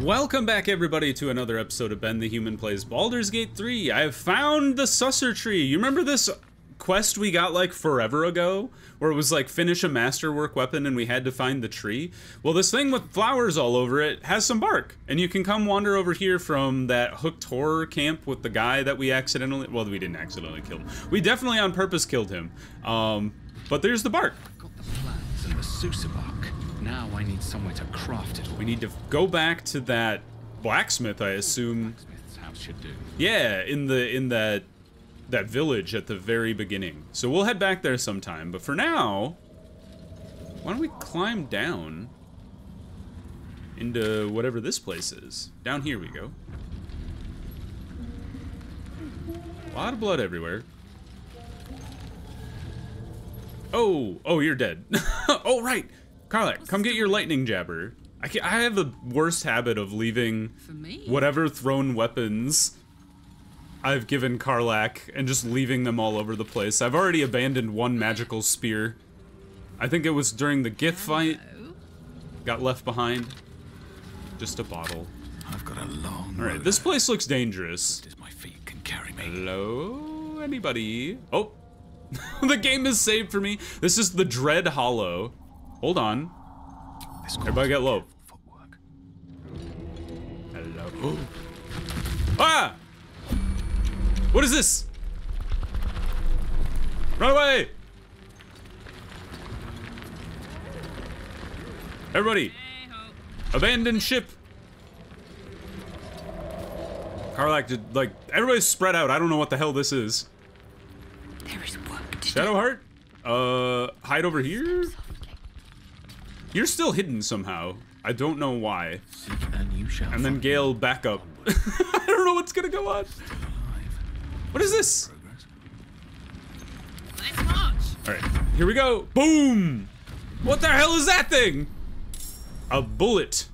Welcome back, everybody, to another episode of Ben the Human Plays Baldur's Gate 3. I have found the Sussur Tree. You remember this quest we got like forever ago? Where it was like finish a masterwork weapon and we had to find the tree? Well, this thing with flowers all over it has some bark. And you can come wander over here from that hooked horror camp with the guy that we accidentally... Well, we didn't accidentally kill him. We definitely on purpose killed him. Um, but there's the bark. Got the plans and the. Now I need somewhere to craft it all. We need to go back to that blacksmith, I assume. Smith's house should do. Yeah, in the in that that village at the very beginning. So we'll head back there sometime. But for now, why don't we climb down into whatever this place is? Down here we go. A lot of blood everywhere. Oh, oh, you're dead. oh, right. Karlach, come get your lightning jabber. I, ca I have the worst habit of leaving For me? whatever thrown weapons I've given Karlach and just leaving them all over the place. I've already abandoned one magical spear. I think it was during the Gith fight. Got left behind. Just a bottle. I've got a long Alright, this place looks dangerous. ahead as my feet can carry me. Hello? Anybody? Oh. the game is saved for me. This is the Dread Hollow. Hold on. Everybody get low. Footwork. Hello. ah! What is this? Run away! Everybody, abandon ship. Karlach, did, like, everybody's spread out. I don't know what the hell this is. There is work to do. Shadowheart? Uh, hide over here? Softly. You're still hidden somehow. I don't know why. And you shall And then find. Gale back up. I don't know what's gonna go on. What is this? Progress. Let's march. Alright, here we go. Boom! What the hell is that thing? A bulette.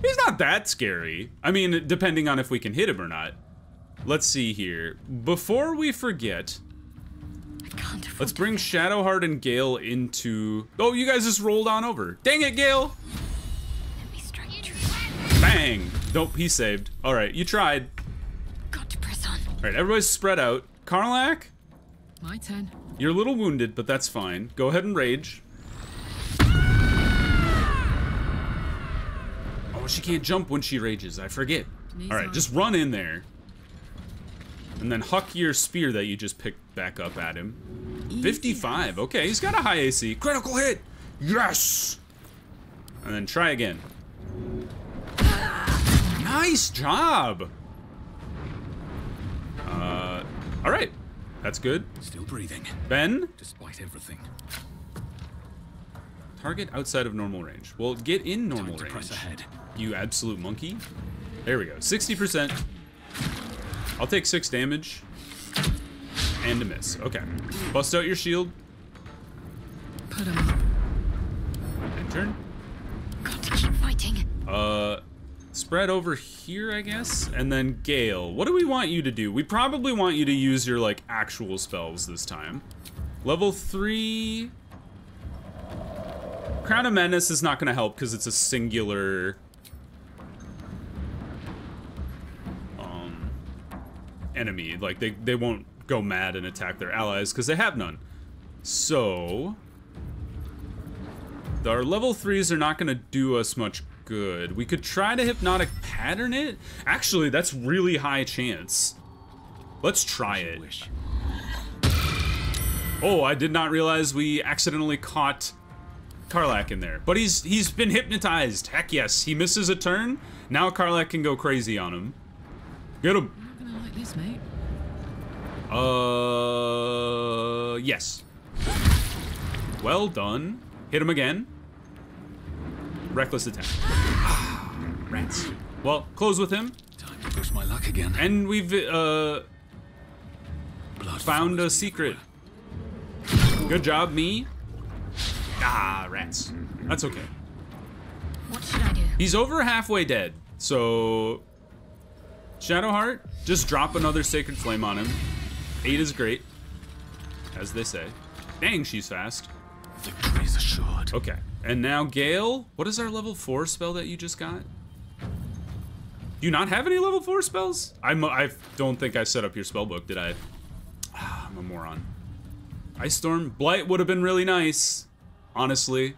He's not that scary. I mean, depending on if we can hit him or not. Let's see here. Before we forget, I let's to bring Shadowheart and Gale into... Oh, you guys just rolled on over. Dang it, Gale! Let me strike true. Bang! Nope, he saved. Alright, you tried. Got to press on. Alright, everybody's spread out. Karlach, My turn. you're a little wounded, but that's fine. Go ahead and rage. Oh, she can't jump when she rages. I forget. Alright, just run in there. And then huck your spear that you just picked back up at him. 55. Okay, he's got a high AC. Critical hit! Yes! And then try again. Nice job! Uh, alright. That's good. Still breathing, Ben, despite everything. target outside of normal range. Well, get in normal Time to range. press ahead. You absolute monkey. There we go. 60%. I'll take 6 damage. And a miss. Okay. Bust out your shield. Put him up. And turn. Got to keep fighting. Uh, spread over here, I guess. And then Gale. What do we want you to do? We probably want you to use your, like, actual spells this time. Level 3... Crown of Madness is not going to help because it's a singular... Um, enemy. Like, they, they won't go mad and attack their allies because they have none. So... Our level threes are not going to do us much good. We could try to hypnotic pattern it. Actually, that's really high chance. Let's try it. Oh, I did not realize we accidentally caught Karlach in there. But he's he's been hypnotized. Heck yes. He misses a turn. Now Karlach can go crazy on him. Get him. Not gonna mate. Uh, yes. Well done. Hit him again. Reckless attack. Rats. Well, close with him. Time to push my luck again. And we've uh, Blood found a follows me secret. Good job, me. Ah, rats. That's okay. What should I do? He's over halfway dead, so Shadowheart, just drop another Sacred Flame on him. Eight is great, as they say. Dang, she's fast. Victory is assured. Okay. And now Gale, what is our level 4 spell that you just got? Do you not have any level 4 spells? I'm, I don't think I set up your spell book, did I? Ah, I'm a moron. Ice Storm? Blight would have been really nice, honestly.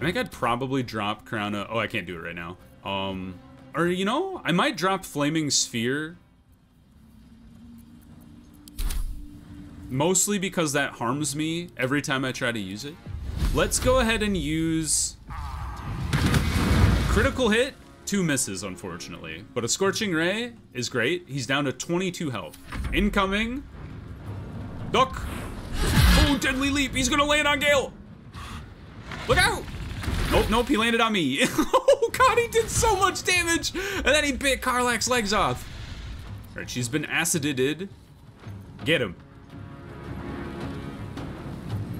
I think I'd probably drop Crown of... Oh, I can't do it right now. Um, or, you know, I might drop Flaming Sphere. Mostly because that harms me every time I try to use it. Let's go ahead and use... Critical hit, two misses, unfortunately. But a Scorching Ray is great. He's down to 22 health. Incoming. Duck. Oh, Deadly Leap. He's gonna land on Gale. Look out. Nope, nope, he landed on me. oh god, he did so much damage! And then he bit Karlach's legs off. Alright, she's been acided. Get him.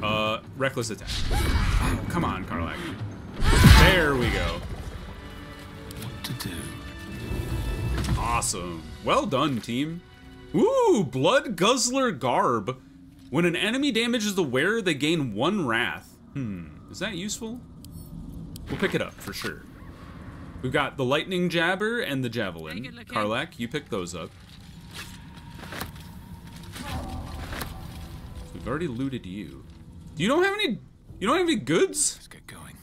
Uh, reckless attack. Oh, come on, Karlach. There we go. What to do? Awesome. Well done, team. Ooh, Blood Guzzler Garb. When an enemy damages the wearer, they gain one wrath. Hmm, is that useful? We'll pick it up for sure. We've got the Lightning Jabber and the Javelin. Take it, look Karlach, you pick those up. We've already looted you. You don't have any. You don't have any goods. Let's get going.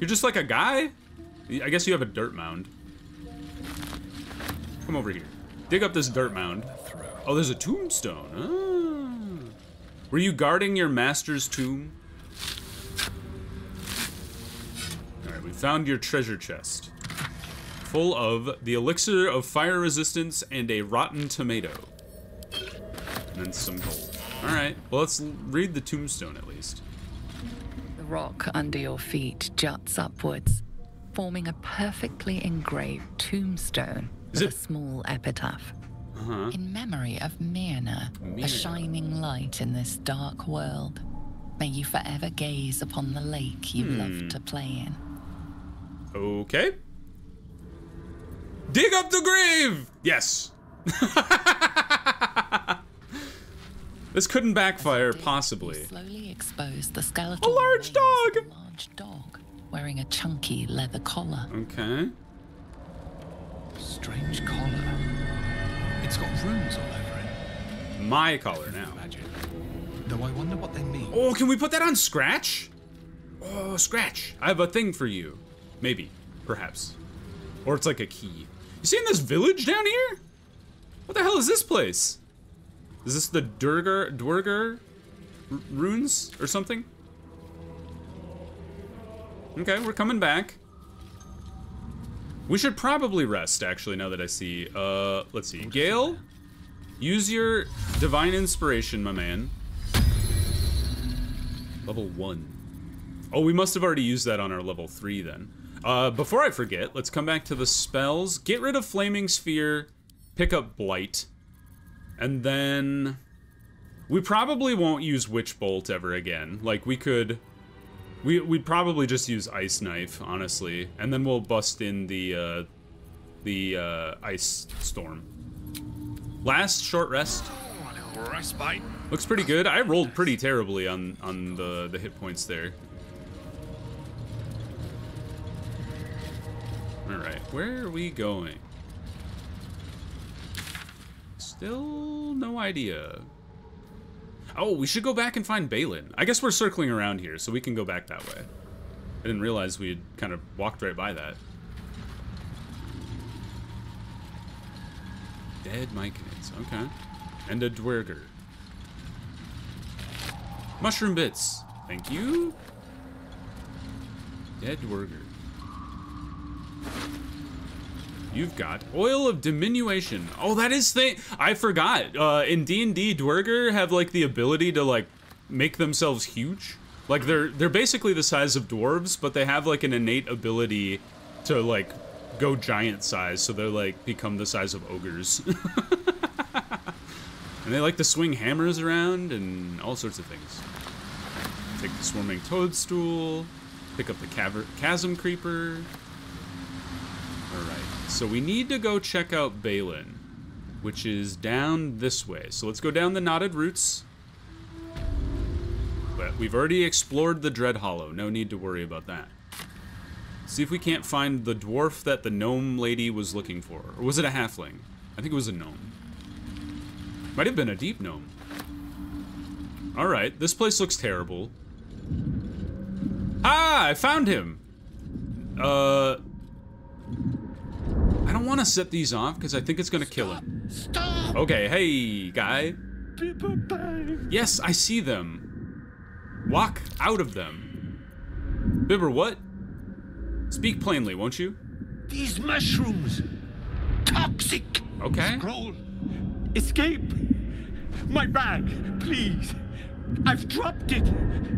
You're just like a guy. I guess you have a dirt mound. Come over here. Dig up this dirt mound. Oh, there's a tombstone. Ah. Were you guarding your master's tomb? Alright, we found your treasure chest. Full of the elixir of fire resistance and a rotten tomato. And then some gold. Alright, well let's read the tombstone at least. The rock under your feet juts upwards, forming a perfectly engraved tombstone Is with it- a small epitaph. Uh-huh. In memory of Myrna, Myrna. a shining light in this dark world. May you forever gaze upon the lake you Hmm. loved to play in. Okay. Dig up the grave! Yes. this couldn't backfire, possibly. slowly expose the skeletal large dog! a large dog wearing a chunky leather collar. Okay. Strange collar. It's got runes all over it. My collar now. Magic. Though I wonder what they mean. Oh, can we put that on Scratch? Oh, Scratch. I have a thing for you. Maybe. Perhaps. Or it's like a key. You seeing this village down here? What the hell is this place? Is this the Duergar, Duergar r- runes or something? Okay, we're coming back. We should probably rest, actually, now that I see. Uh, let's see. Gale, use your divine inspiration, my man. Level one. Oh, we must have already used that on our level three then. Uh, before I forget, let's come back to the spells. Get rid of Flaming Sphere, pick up Blight, and then we probably won't use Witch Bolt ever again. Like we could, we we'd probably just use Ice Knife, honestly, and then we'll bust in the uh, the uh, Ice Storm. Last short rest. Respite. Looks pretty good. I rolled pretty terribly on on the the hit points there. All right, where are we going? Still no idea. Oh, we should go back and find Baelen. I guess we're circling around here, so we can go back that way. I didn't realize we had kind of walked right by that. Dead Myconids, okay. And a Duergar. Mushroom bits. Thank you. Dead Duergar. You've got oil of diminution. Oh, that is thing. I forgot. Uh, in D and D, Duergar have like the ability to like make themselves huge. Like they're they're basically the size of dwarves, but they have like an innate ability to like go giant size. So they're like become the size of ogres. and they like to swing hammers around and all sorts of things. Take the swarming toadstool. Pick up the chasm creeper. So we need to go check out Baelen, which is down this way. So let's go down the knotted roots. But we've already explored the Dread Hollow. No need to worry about that. See if we can't find the dwarf that the gnome lady was looking for. Or was it a halfling? I think it was a gnome. Might have been a deep gnome. Alright, this place looks terrible. Ah, I found him! Uh... I don't want to set these off because I think it's going to kill him. Stop! Okay, hey, guy. Yes, I see them. Walk out of them. Bibber, what? Speak plainly, won't you? These mushrooms! Toxic! Okay. Scroll! Escape! My bag, please! I've dropped it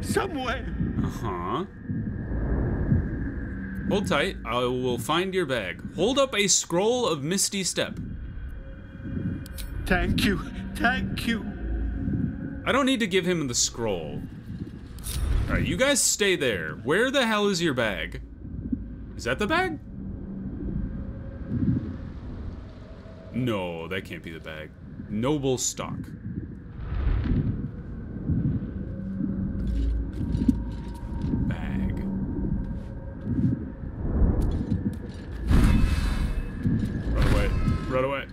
somewhere! Uh-huh. Hold tight. I will find your bag. Hold up a scroll of Misty Step. Thank you, thank you! I don't need to give him the scroll. Alright, you guys stay there. Where the hell is your bag? Is that the bag? No, that can't be the bag. Noble stock. Bag. Run away. Run away.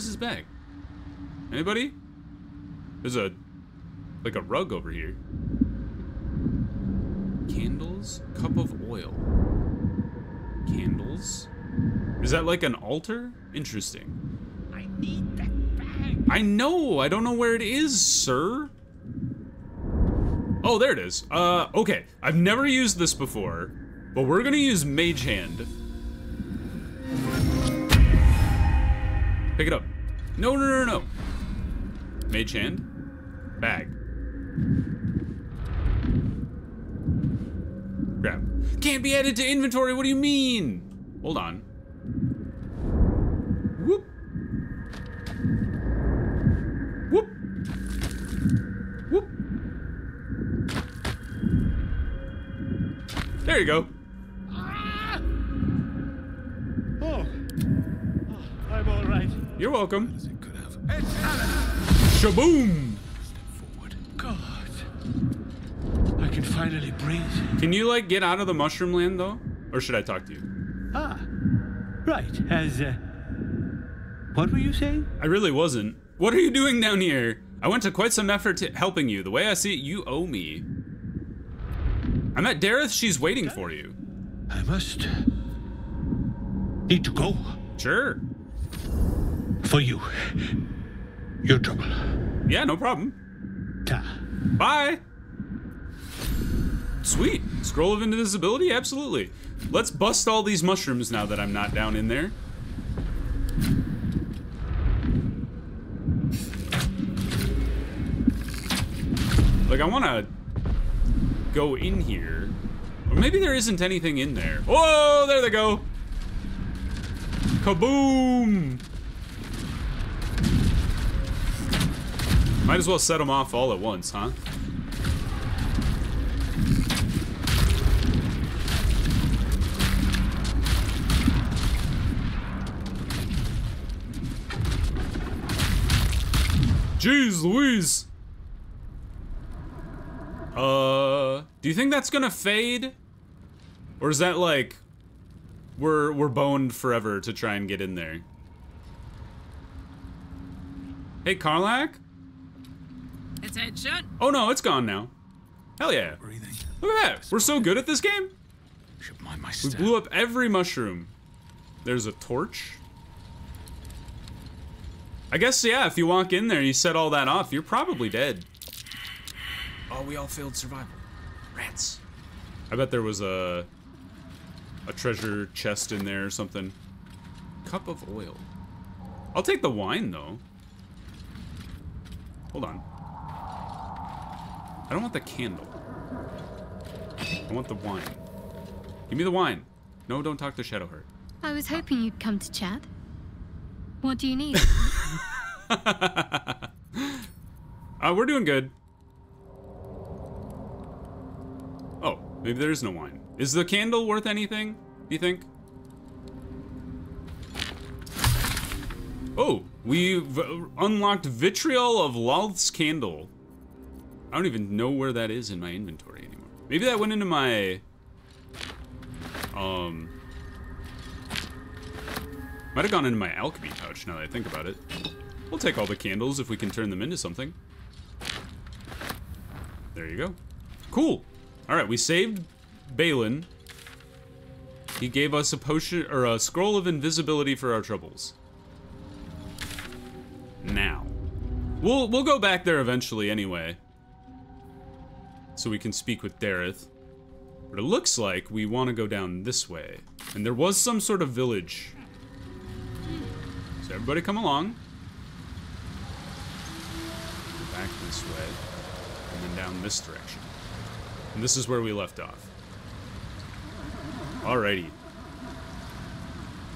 Where's his bag? Anybody? There's a like a rug over here. Candles, cup of oil. Candles. Is that like an altar? Interesting. I need that bag! I know. I don't know where it is, sir. Oh, there it is. Uh, okay. I've never used this before, but we're gonna use Mage Hand. Pick it up. No, no, no, no. Mage Hand. Bag. Grab. Can't be added to inventory. What do you mean? Hold on. Whoop. Whoop. Whoop. There you go. Ah! Oh. oh I'm all right. You're welcome. Shaboom! Forward. God. I can finally breathe. Can you like get out of the mushroom land though? Or should I talk to you? Ah. Right. As, uh. What were you saying? I really wasn't. What are you doing down here? I went to quite some effort to helping you. The way I see it, you owe me. I'm at Derryth. She's waiting for you. I must. Need to go. Sure. For you. Your trouble. Yeah, no problem. Ta. Bye. Sweet. Scroll of invisibility? Absolutely. Let's bust all these mushrooms now that I'm not down in there. Like, I want to go in here. Or maybe there isn't anything in there. Oh, there they go. Kaboom! Might as well set them off all at once, huh? Jeez Louise! Uh, do you think that's gonna fade? Or is that like, we're, we're boned forever to try and get in there? Hey, Karlach? Attention. Oh no, it's gone now. Hell yeah. Breathing. Look at that. We're so good at this game. Should mind my We blew up every mushroom. There's a torch. I guess, yeah, if you walk in there, and you set all that off, you're probably dead. Oh, we all failed survival. Rats. I bet there was a a treasure chest in there or something. Cup of oil. I'll take the wine, though. Hold on. I don't want the candle. I want the wine. Give me the wine. No, don't talk to Shadowheart. I was hoping you'd come to chat. What do you need? Uh, we're doing good. Oh, maybe there is no wine. Is the candle worth anything? Do you think? Oh, We've unlocked Vitriol of Lolth's Candle. I don't even know where that is in my inventory anymore. Maybe that went into my... Um... Might have gone into my alchemy pouch now that I think about it. We'll take all the candles if we can turn them into something. There you go. Cool. Alright, we saved Baelen. He gave us a potion or a scroll of invisibility for our troubles. Now. We'll we'll go back there eventually anyway. So we can speak with Derryth. But it looks like we want to go down this way. And there was some sort of village. So everybody come along. Back this way. And then down this direction. And this is where we left off. Alrighty.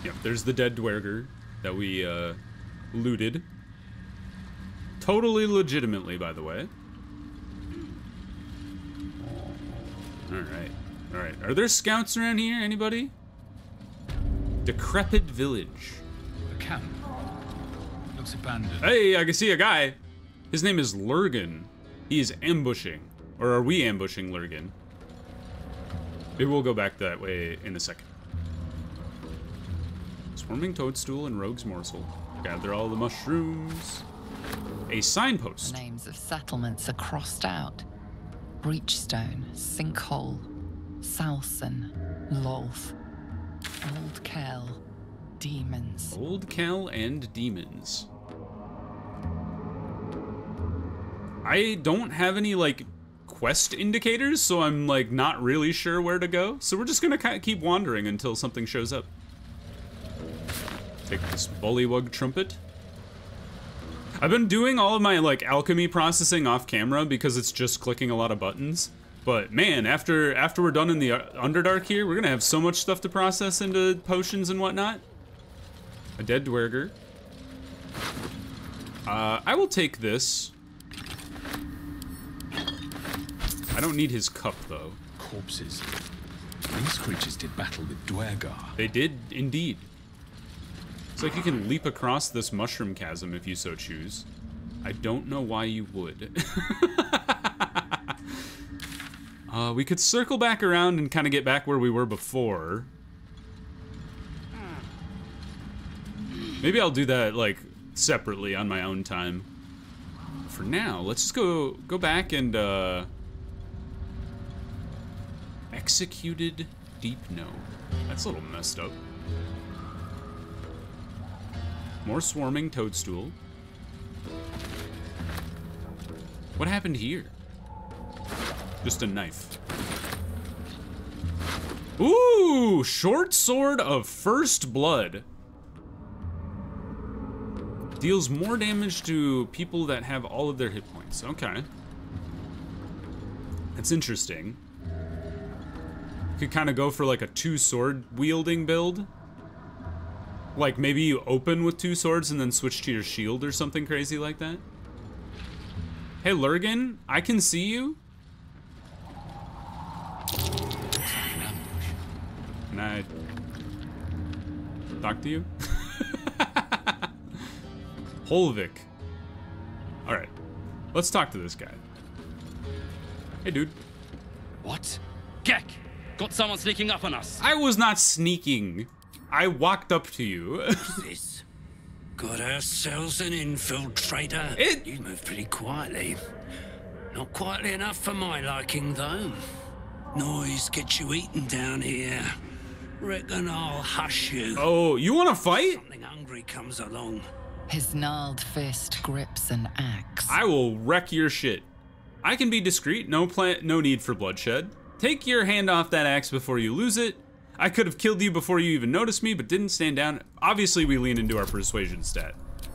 Yep, there's the dead Duergar that we uh, looted. Totally legitimately, by the way. Alright. Alright. Are there scouts around here? Anybody? Decrepit village. A camp. Looks abandoned. Hey, I can see a guy. His name is Lurgan. He is ambushing. Or are we ambushing Lurgan? Maybe we'll go back that way in a second. Swarming toadstool and rogue's morsel. Gather all the mushrooms. A signpost. The names of settlements are crossed out. Breachstone, Sinkhole, Salson, Lolth, Old Kell, Demons. Old Cal and demons. I don't have any like quest indicators, so I'm like not really sure where to go. So we're just gonna kind of keep wandering until something shows up. Take this bullywug trumpet. I've been doing all of my like alchemy processing off camera because it's just clicking a lot of buttons. But man, after after we're done in the uh, Underdark here, we're gonna have so much stuff to process into potions and whatnot. A dead duergar. Uh, I will take this. I don't need his cup though. Corpses. These creatures did battle with Duergar. They did indeed. Like you can leap across this mushroom chasm if you so choose. I don't know why you would. uh, we could circle back around and kind of get back where we were before. Maybe I'll do that like separately on my own time. For now, let's just go go back and uh, executed deep gnome. That's a little messed up. More swarming toadstool. What happened here? Just a knife. Ooh, short sword of first blood. Deals more damage to people that have all of their hit points. Okay. That's interesting. Could kind of go for like a two sword wielding build. Like maybe you open with two swords and then switch to your shield or something crazy like that. Hey Lurgan, I can see you. Can I talk to you? Holvik. Alright. Let's talk to this guy. Hey dude. What? Gek! Got someone sneaking up on us. I was not sneaking. I walked up to you. this. Got ourselves an infiltrator. It- You move pretty quietly. Not quietly enough for my liking, though. Noise gets you eaten down here. Reckon I'll hush you. oh, you want to fight? Something hungry comes along. His gnarled fist grips an axe. I will wreck your shit. I can be discreet, no plan no need for bloodshed. Take your hand off that axe before you lose it. I could have killed you before you even noticed me, but didn't stand down. Obviously, we lean into our persuasion stat.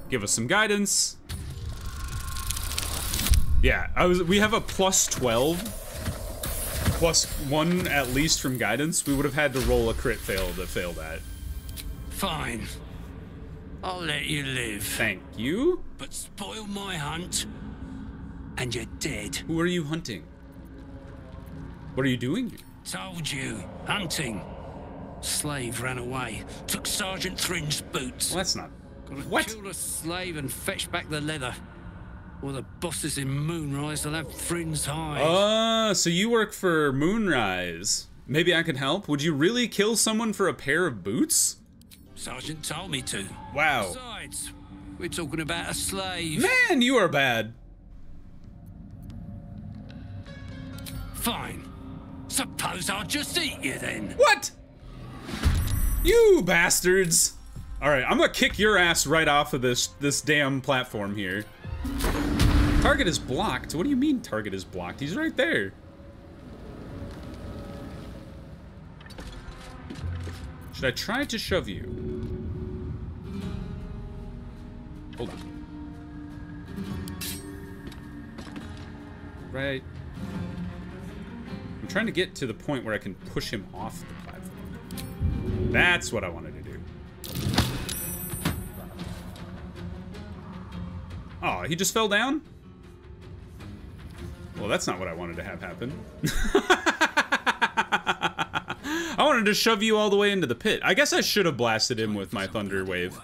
Give us some guidance. Yeah, I was. We have a plus 12, plus one at least from guidance. We would have had to roll a crit fail to fail that. Fine. I'll let you live. Thank you. But spoil my hunt, and you're dead. Who are you hunting? What are you doing? Told you. Hunting. Slave ran away. Took Sergeant Thrinn's boots. Well, that's not Gotta What? kill the slave and fetch back the leather. Or the bosses in Moonrise will have Thrinn's hide. Uh, so you work for Moonrise. Maybe I can help. Would you really kill someone for a pair of boots? Sergeant told me to. Wow. Besides, we're talking about a slave. Man, you are bad. Fine. Suppose I'll just eat you then. What? You bastards. All right, I'm gonna kick your ass right off of this this damn platform here. Target is blocked. What do you mean target is blocked? He's right there. Should I try to shove you? Hold on. Right. I'm trying to get to the point where I can push him off the. That's what I wanted to do. Oh, he just fell down? Well, that's not what I wanted to have happen. I wanted to shove you all the way into the pit. I guess I should have blasted him with my Thunder Wave.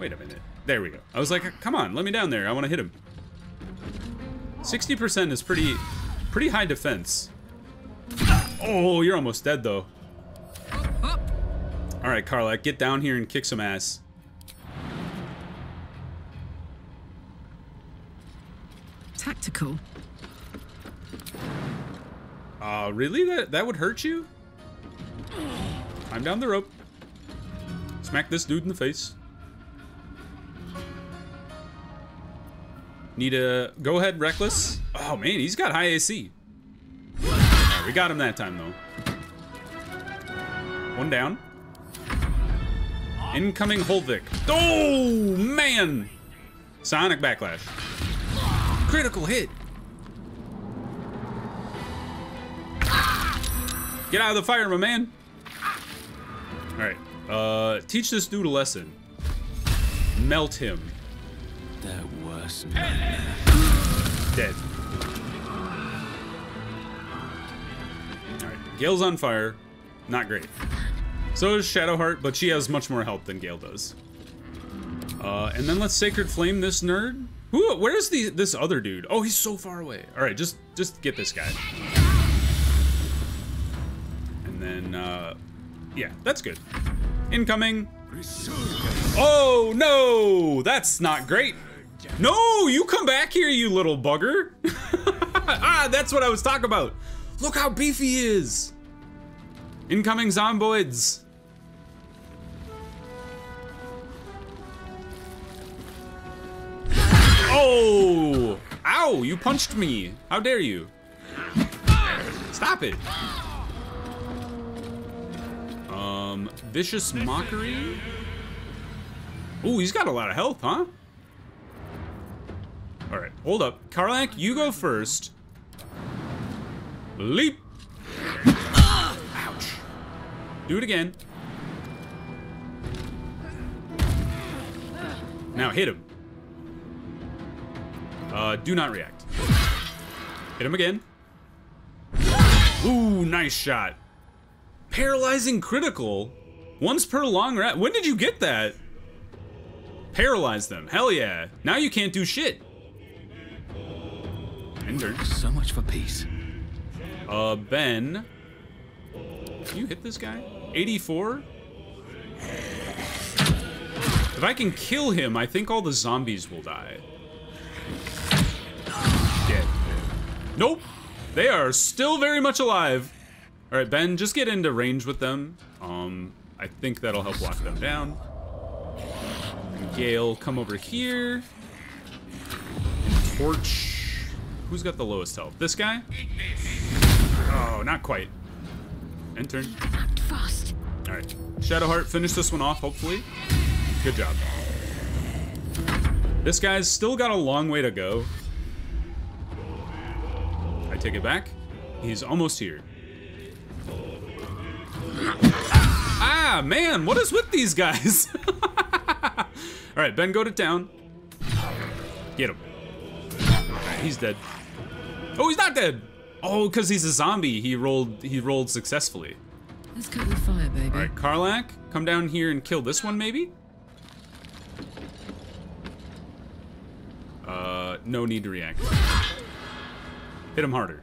Wait a minute. There we go. I was like, come on, let me down there. I want to hit him. 60% is pretty, pretty high defense. Oh, you're almost dead, though. All right, Karlach, get down here and kick some ass. Tactical. Uh, really? That that would hurt you? Climb down the rope. Smack this dude in the face. Need a go ahead, reckless. Oh man, he's got high AC. Alright, we got him that time though. One down. Incoming Holvik. Oh man! Sonic backlash. Critical hit. Get out of the fire, my man. All right. Uh, teach this dude a lesson. Melt him. Their worst Dead. All right. Gale's on fire. Not great. So is Shadowheart, but she has much more help than Gale does. Uh, and then let's Sacred Flame this nerd. Who? Where's the this other dude? Oh, he's so far away. All right, just just get this guy. And then, uh, yeah, that's good. Incoming. Oh no, that's not great. No, you come back here, you little bugger. ah, that's what I was talking about. Look how beefy he is. Incoming zomboids. Oh! Ow! You punched me. How dare you? Stop it. Um, vicious mockery. Ooh, he's got a lot of health, huh? All right, hold up. Karlach, you go first. Leap. Do it again. Now hit him. Uh, do not react. Hit him again. Ooh, nice shot. Paralyzing critical. Once per long rest. When did you get that? Paralyze them. Hell yeah. Now you can't do shit. Ender. So much for peace. Uh, Ben. Can you hit this guy? 84? If I can kill him, I think all the zombies will die. Dead. Nope. They are still very much alive. All right, Ben, just get into range with them. Um, I think that'll help lock them down. Gale, come over here. And Torch. Who's got the lowest health? This guy? Oh, not quite. Act fast. All right. Shadowheart, finish this one off, hopefully. Good job. This guy's still got a long way to go. I take it back. He's almost here. Ah, man, what is with these guys? All right, Ben, go to town. Get him. Right, he's dead. Oh, he's not dead. Oh, because he's a zombie, he rolled he rolled successfully. Let's cut the fire, baby. All right, Karlach, come down here and kill this one, maybe. Uh, no need to react. Hit him harder.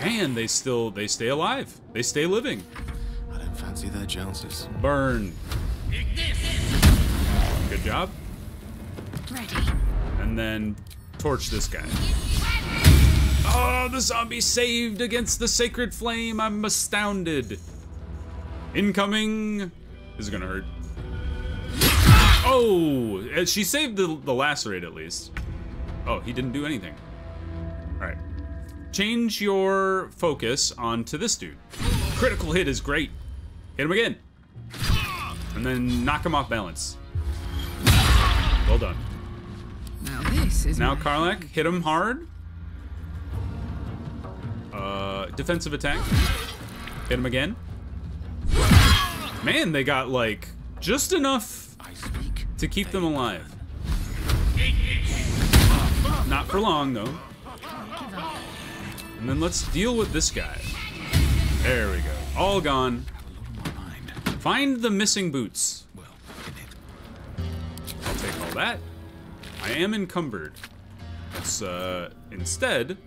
Man, they still they stay alive. They stay living. I don't fancy their chances. Burn. Good job. Ready. And then torch this guy. Oh, the zombie saved against the sacred flame. I'm astounded. Incoming. This is gonna hurt. Oh, uh, she saved the, the lacerate at least. Oh, he didn't do anything. All right. Change your focus onto this dude. Critical hit is great. Hit him again. And then knock him off balance. Well done. Now this is Now Karlach, hit him hard. Uh, defensive attack. Hit him again. Man, they got like just enough to keep them alive. Not for long though. And then let's deal with this guy. There we go. All gone. Find the missing boots. I'll take all that. I am encumbered. Let's uh instead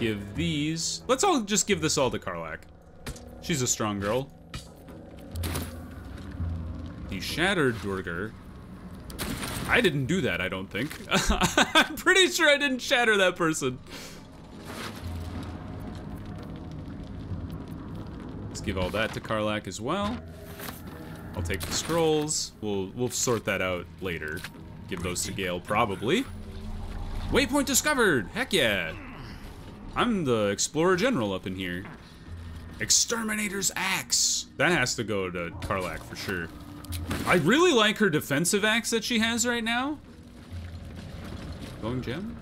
give these. Let's all just give this all to Karlach. She's a strong girl. The shattered Duergar. I didn't do that, I don't think. I'm pretty sure I didn't shatter that person. Let's give all that to Karlach as well. I'll take the scrolls. We'll we'll sort that out later. Give those to Gale probably. Waypoint discovered. Heck yeah. I'm the explorer general up in here. Exterminator's axe. That has to go to Karlach for sure. I really like her defensive axe that she has right now. Going gem.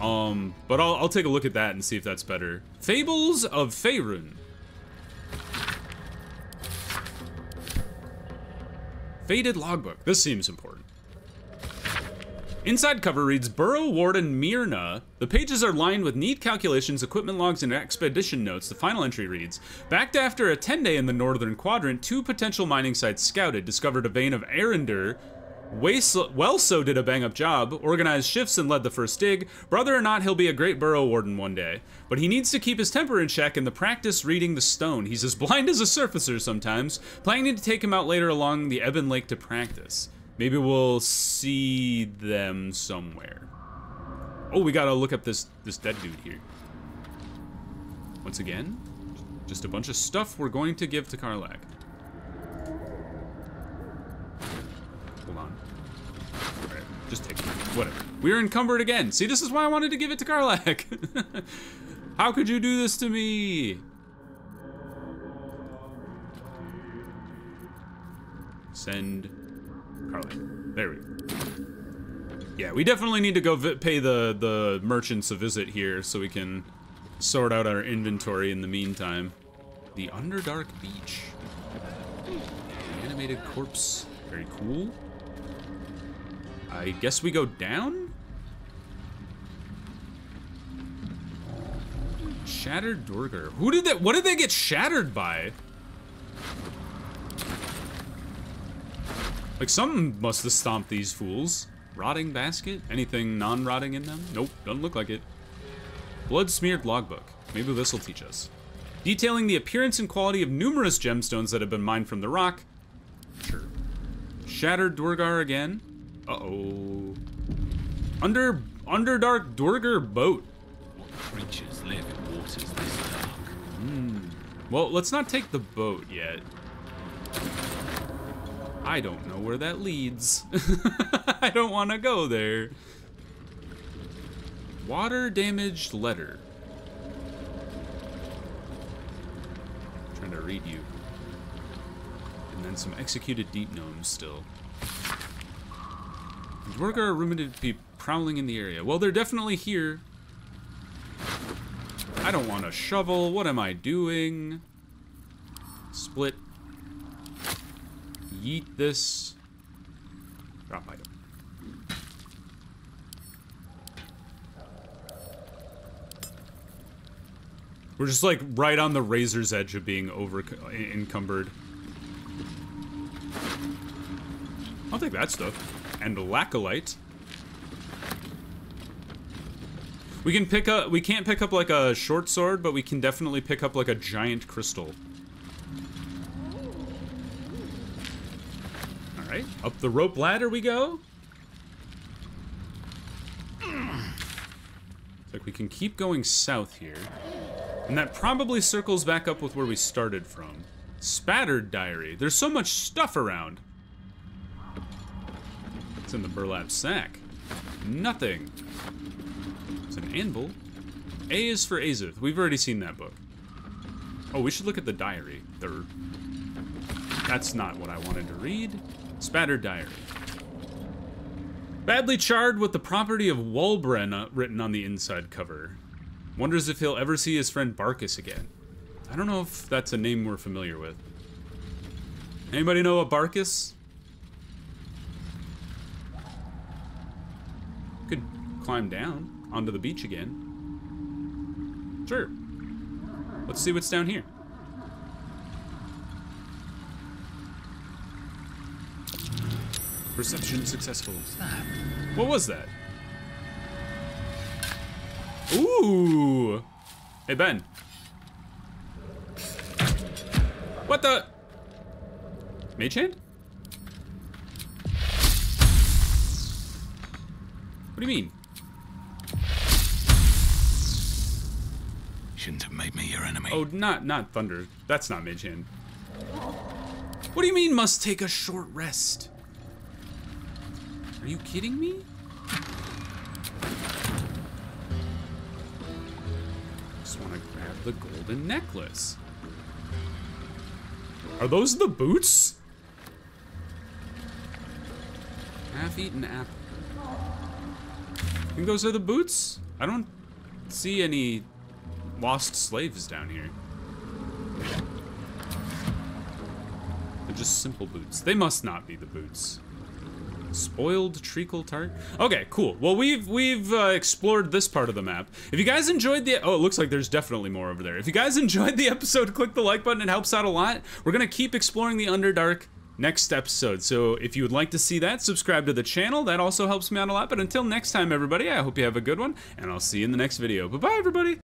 Um, but I'll, I'll take a look at that and see if that's better. Fables of Faerun. Faded logbook. This seems important. Inside cover reads Burrow Warden Myrna. The pages are lined with neat calculations, equipment logs, and expedition notes. The final entry reads Backed after a 10 day in the northern quadrant, two potential mining sites scouted, discovered a vein of Arender. Well, so did a bang up job, organized shifts and led the first dig. Brother or not, he'll be a great burrow warden one day. But he needs to keep his temper in check and the practice reading the stone. He's as blind as a surfacer sometimes, planning to take him out later along the Ebon Lake to practice. Maybe we'll see them somewhere. Oh, we gotta look up this this dead dude here. Once again, just a bunch of stuff we're going to give to Karlach. Hold on. Just take it. Whatever. We're encumbered again. See, this is why I wanted to give it to Karlach. How could you do this to me? Send Karlach. There we go. Yeah, we definitely need to go pay the the merchants a visit here so we can sort out our inventory in the meantime. The Underdark Beach. Animated corpse. Very cool. I guess we go down? Shattered Duergar. Who did that? What did they get shattered by? Like, some must have stomped these fools. Rotting basket? Anything non-rotting in them? Nope, doesn't look like it. Blood-smeared logbook. Maybe this'll teach us. Detailing the appearance and quality of numerous gemstones that have been mined from the rock. Sure. Shattered Duergar again. Uh-oh. Under Underdark Duergar boat. What creatures live in waters this dark? Hmm. Well, let's not take the boat yet. I don't know where that leads. I don't want to go there. Water damaged letter. I'm trying to read you. And then some executed deep gnomes still. Duergar are rumored to be prowling in the area. Well, they're definitely here. I don't want a shovel. What am I doing? Split. Yeet this. Drop item. We're just like right on the razor's edge of being over encumbered. I'll take that stuff. and Lacolite. We can pick up, we can't pick up like a short sword, but we can definitely pick up like a giant crystal. All right, up the rope ladder we go. It's like we can keep going south here. And that probably circles back up with where we started from. Spattered diary. There's so much stuff around. It's in the burlap sack. Nothing. It's an anvil. A is for Azith. We've already seen that book. Oh, we should look at the diary. There. That's not what I wanted to read. Spattered diary. Badly charred with the property of Wulbren uh, written on the inside cover. Wonders if he'll ever see his friend Barcus again. I don't know if that's a name we're familiar with. Anybody know a Barcus? Could climb down onto the beach again. Sure. Let's see what's down here. Perception successful. What was that? Ooh! Hey, Ben. What the? Mage hand? What do you mean? Shouldn't have made me your enemy. Oh, not not thunder. That's not mage hand. What do you mean must take a short rest? Are you kidding me? Just want to grab the golden necklace. Are those the boots? Half-eaten apple. Think those are the boots? I don't see any lost slaves down here. They're just simple boots. They must not be the boots. Spoiled treacle tart. Okay, cool. Well, we've we've uh, explored this part of the map. If you guys enjoyed the oh, it looks like there's definitely more over there. If you guys enjoyed the episode, click the like button. It helps out a lot. We're gonna keep exploring the Underdark next episode. So if you would like to see that, subscribe to the channel. That also helps me out a lot. But until next time, everybody, I hope you have a good one, and I'll see you in the next video. Bye bye, everybody.